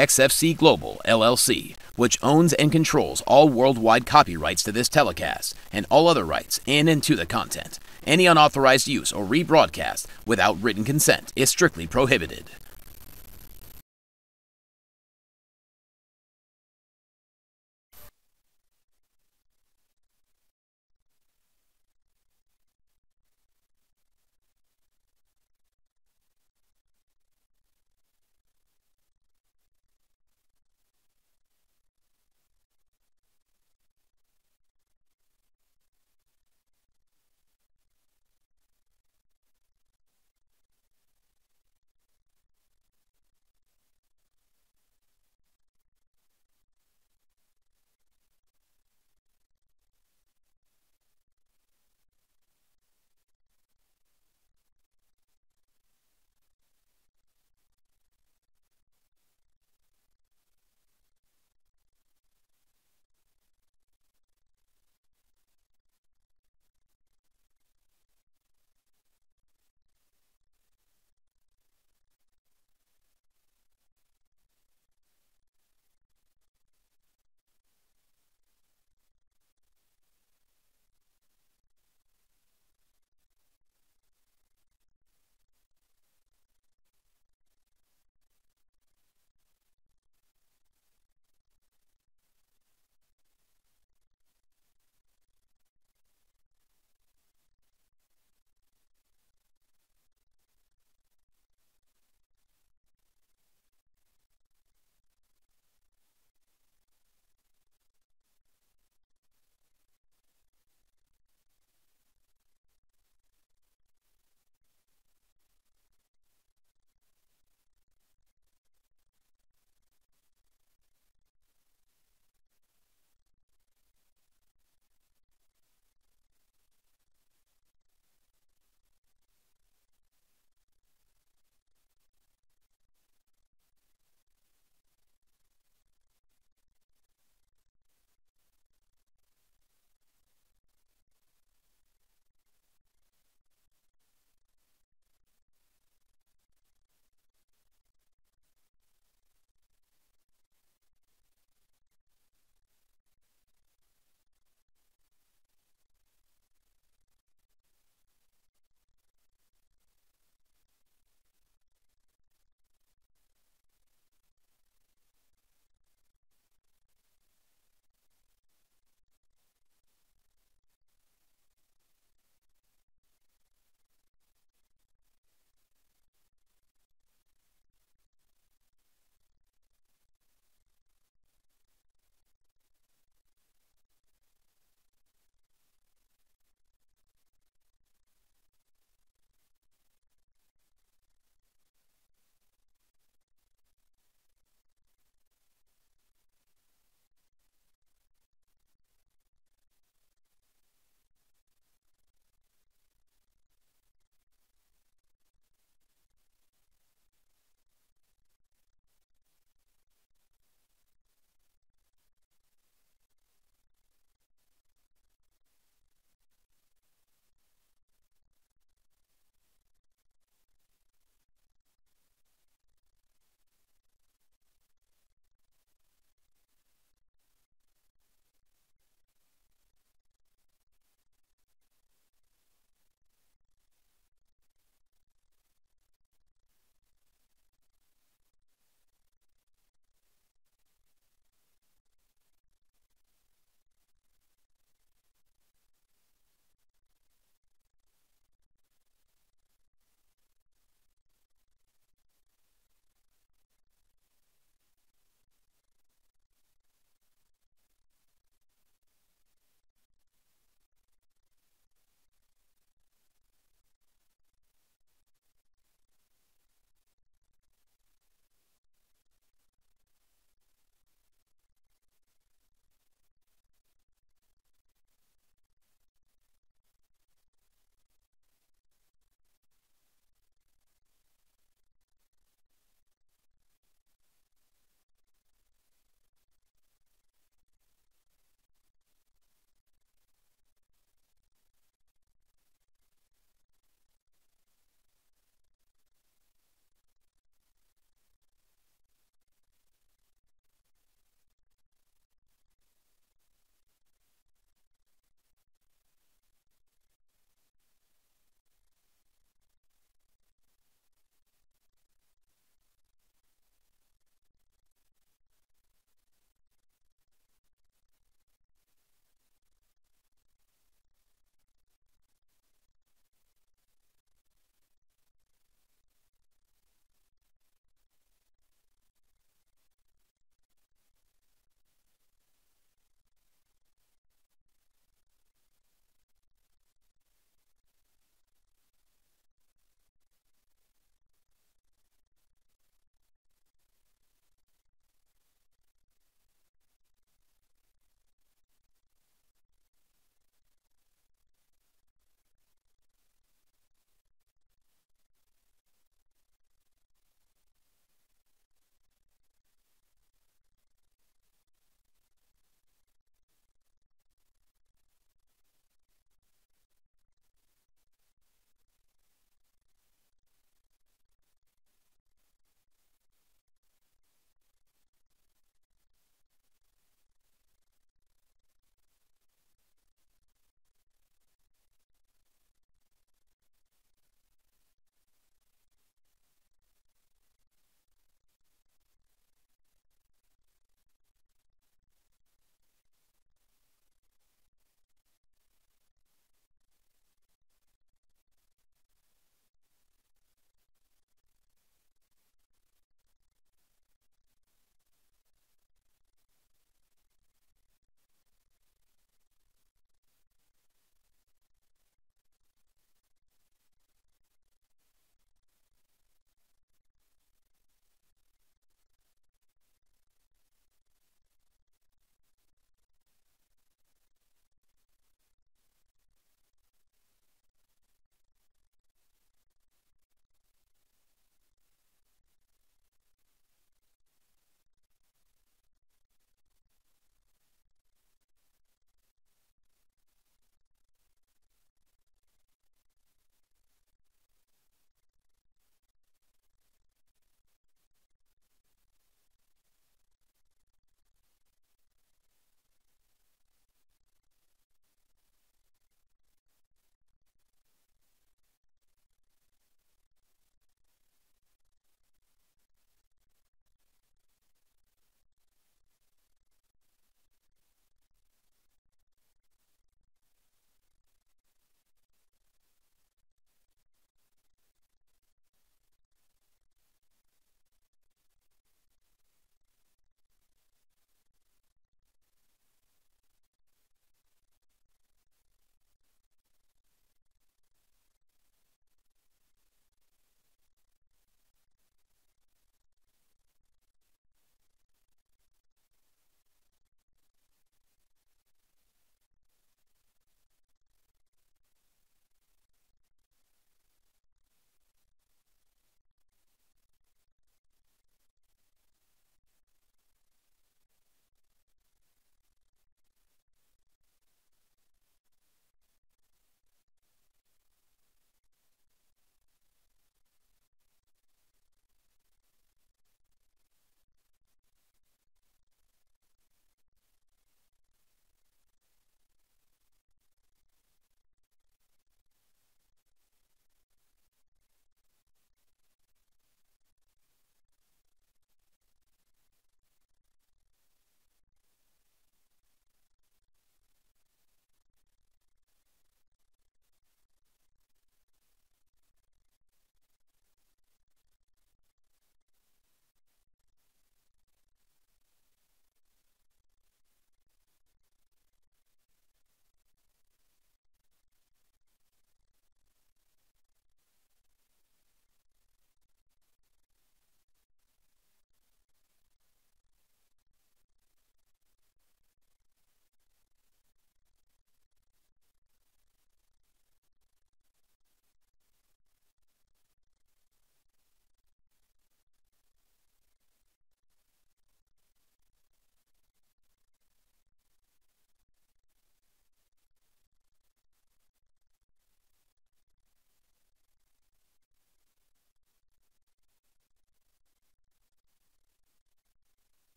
XFC Global, LLC, which owns and controls all worldwide copyrights to this telecast and all other rights in and to the content. Any unauthorized use or rebroadcast without written consent is strictly prohibited.